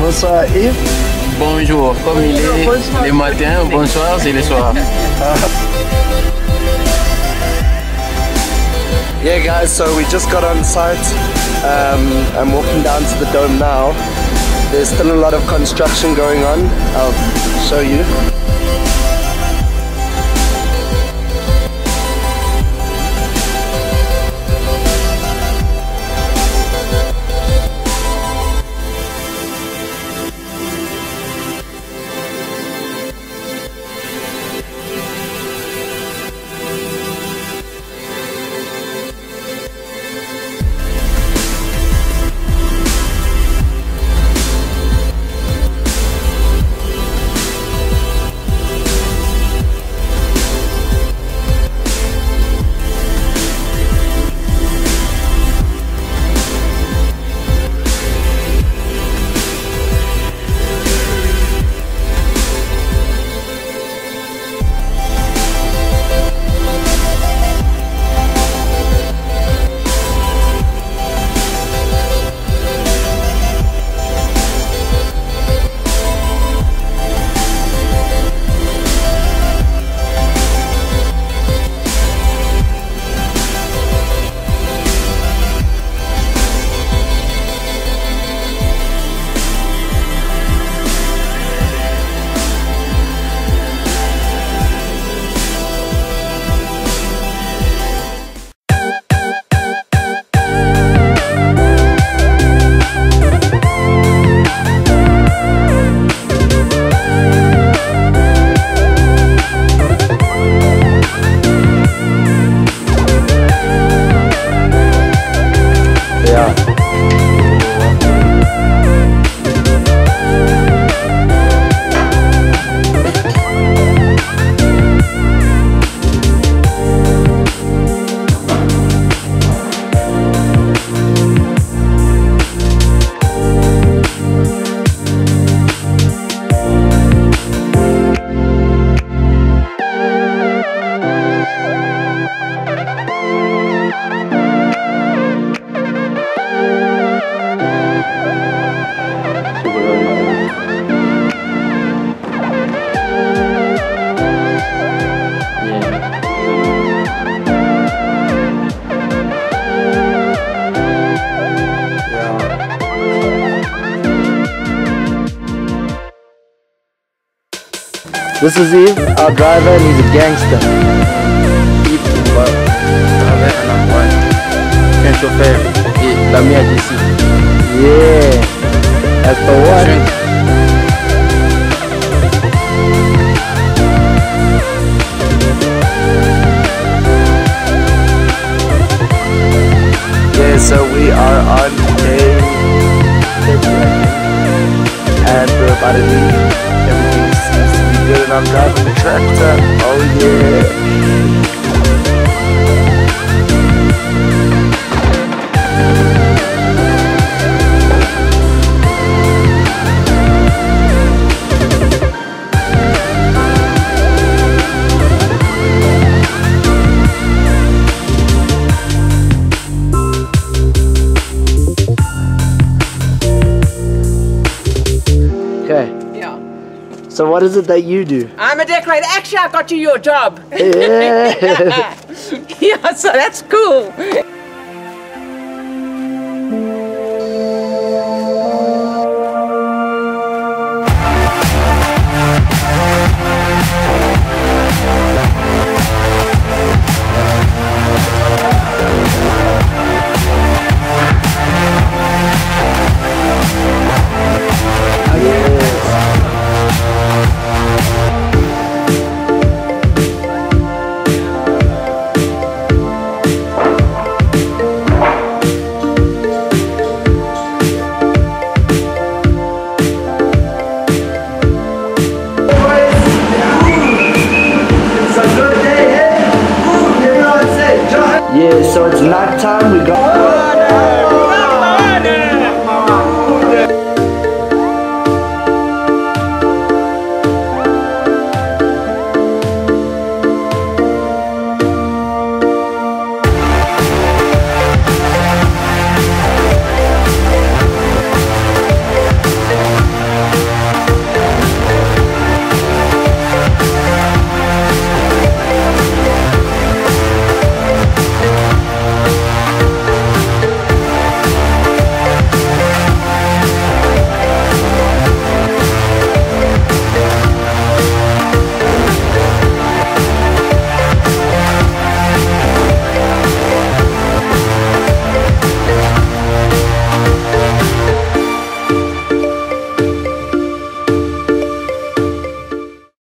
Bonsoir Yves. Bonjour, comme il est le matin, bonsoir, c'est le soir. Yeah guys, so we just got on site. Um, I'm walking down to the dome now. There's still a lot of construction going on. I'll show you. This is Yves, our driver, and he's a gangster. Yves, well, avec un emploi, un chauffeur et l'ami à DC. Yeah, that's the one. Yeah, so we are on So what is it that you do? I'm a decorator. Actually, I got you your job. Yeah. yeah, so that's cool. Lifetime.